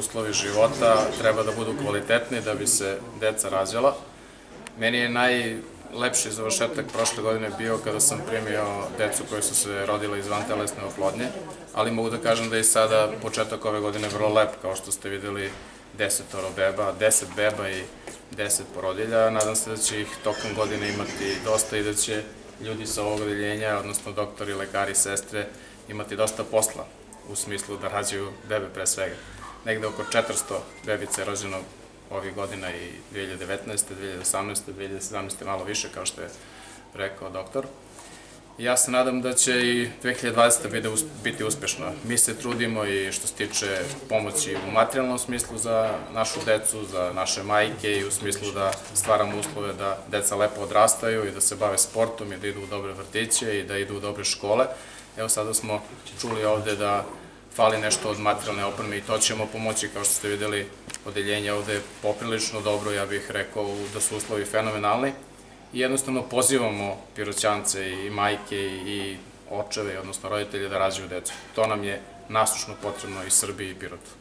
uslovi života treba da budu kvalitetni da bi se deca rađala. Meni je najlepši završetak prošle godine bio kada sam primio decu koje su se rodile iz vantelesne oplodnje, ali mogu da kažem da je sada početak ove godine vrlo lep, kao što ste videli desetoro beba, deset beba i deset porodilja. Nadam se da će ih tokom godine imati dosta i da će ljudi sa ovog odeljenja, odnosno doktori, lekari, sestre, imati dosta posla u smislu da rađaju bebe pre svega. Negde oko 400 bebice rođeno ovih godina i 2019. 2018. 2017. malo više, kao što je rekao doktor. Ja se nadam da će i 2020. biti uspešna. Mi se trudimo i što se tiče pomoći u materijalnom smislu za našu decu, za naše majke i u smislu da stvaramo uslove da deca lepo odrastaju i da se bave sportom i da idu u dobre vrtiće i da idu u dobre škole. Evo sada smo čuli ovde da fali nešto od materijalne opreme i to ćemo pomoći, kao što ste videli, odeljenje ovde je poprilično dobro, ja bih rekao da su uslovi fenomenalni i jednostavno pozivamo piroćance i majke i očeve, odnosno roditelje da rađaju decu. To nam je nasušno potrebno i Srbiji i Pirotu.